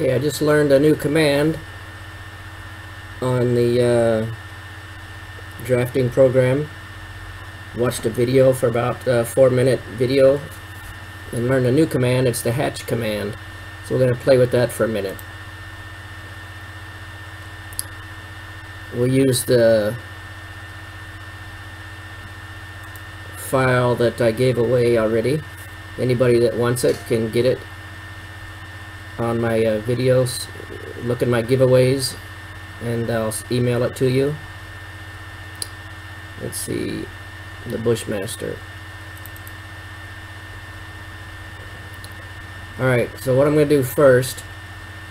Okay, I just learned a new command on the uh, drafting program. Watched a video for about a four minute video and learned a new command. It's the hatch command. So we're going to play with that for a minute. We'll use the file that I gave away already. Anybody that wants it can get it on my uh, videos. Look at my giveaways and I'll email it to you. Let's see, the Bushmaster. Alright, so what I'm going to do first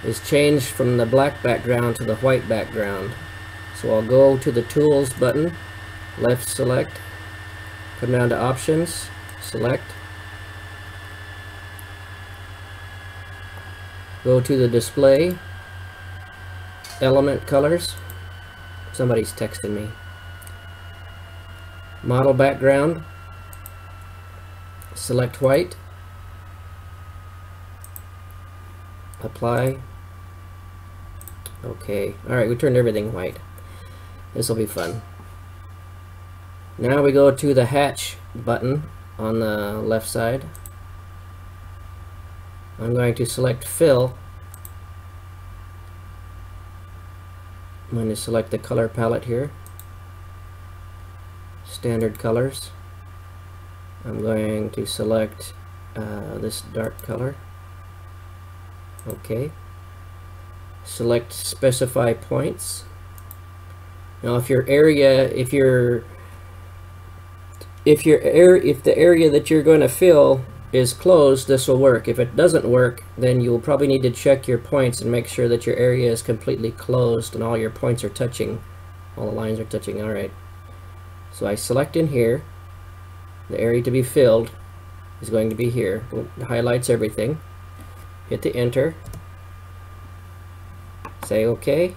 is change from the black background to the white background. So I'll go to the Tools button, left select, come down to Options, select, go to the Display, Element Colors, somebody's texting me, Model Background, select White, apply. Okay alright we turned everything white. This will be fun. Now we go to the hatch button on the left side I'm going to select fill. I'm going to select the color palette here. Standard colors. I'm going to select uh, this dark color. Okay. Select specify points. Now if your area if your if your air if the area that you're going to fill is closed this will work. If it doesn't work then you'll probably need to check your points and make sure that your area is completely closed and all your points are touching all the lines are touching all right. So I select in here. The area to be filled is going to be here. It highlights everything. Hit the enter. Say okay.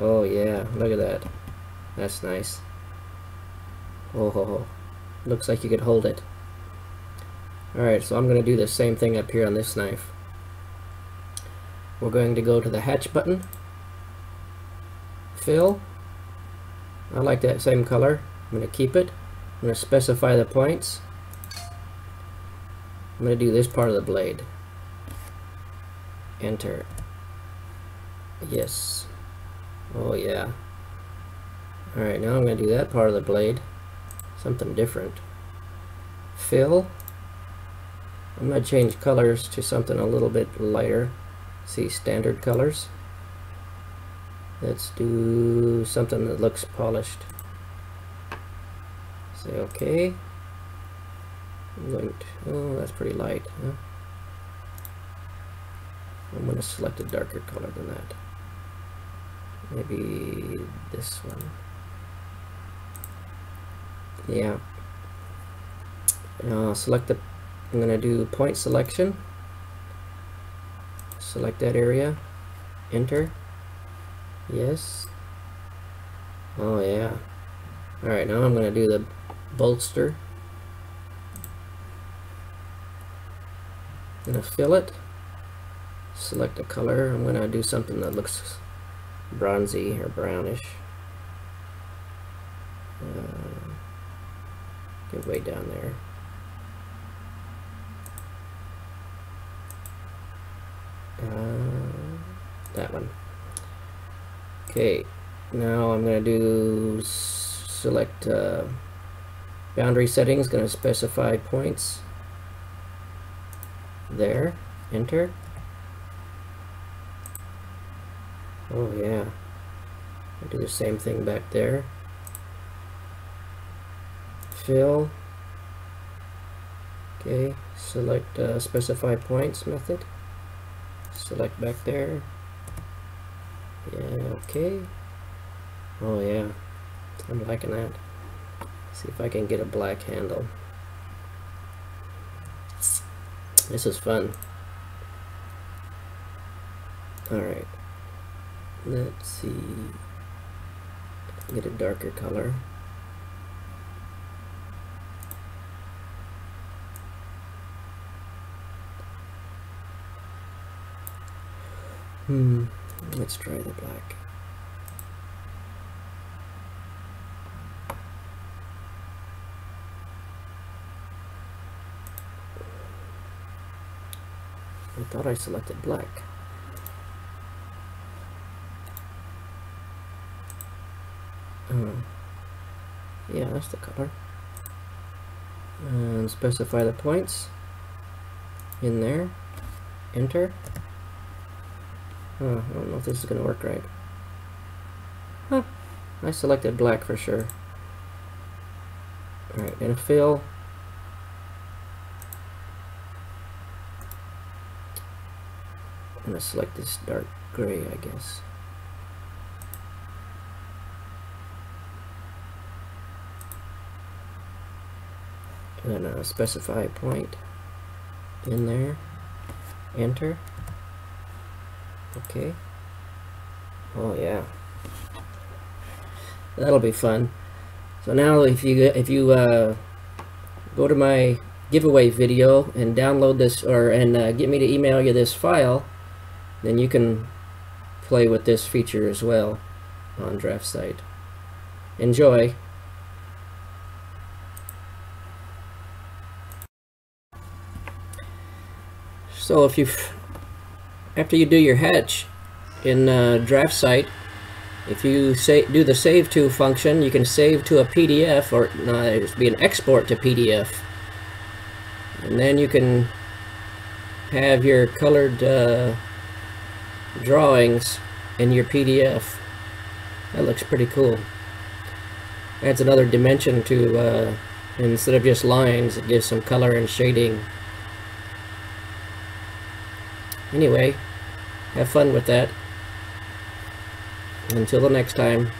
Oh yeah look at that. That's nice. Oh ho, ho. looks like you could hold it alright so I'm gonna do the same thing up here on this knife we're going to go to the hatch button fill I like that same color I'm gonna keep it I'm gonna specify the points I'm going to do this part of the blade. Enter. Yes. Oh yeah. Alright, now I'm going to do that part of the blade. Something different. Fill. I'm going to change colors to something a little bit lighter. See, standard colors. Let's do something that looks polished. Say okay. I'm going to, oh, that's pretty light. Huh? I'm going to select a darker color than that. Maybe this one. Yeah. Uh, select the, I'm going to do point selection. Select that area. Enter. Yes. Oh yeah. Alright, now I'm going to do the bolster. I'm gonna fill it select a color I'm gonna do something that looks bronzy or brownish uh, get way down there uh, that one. Okay now I'm gonna do select uh, boundary settings gonna specify points. There enter. Oh yeah. I do the same thing back there. Fill. Okay select uh, specify points method select back there yeah okay oh yeah I'm liking that see if I can get a black handle This is fun. Alright. Let's see. Get a darker color. Hmm, let's try the black. I thought I selected black. Uh, yeah, that's the color. And specify the points in there. Enter. Oh, I don't know if this is going to work right. Huh. I selected black for sure. Alright, and fill. I'm going to select this dark gray, I guess. And uh, specify a point in there. Enter. Okay. Oh yeah. That'll be fun. So now if you if you uh, go to my giveaway video and download this or and uh, get me to email you this file then you can play with this feature as well on DraftSight. Enjoy! So if you, after you do your hatch in uh, DraftSight, if you say do the save to function, you can save to a PDF or no, it be an export to PDF, and then you can have your colored uh, drawings in your PDF. That looks pretty cool. Adds another dimension to, uh, instead of just lines, it gives some color and shading. Anyway, have fun with that. Until the next time.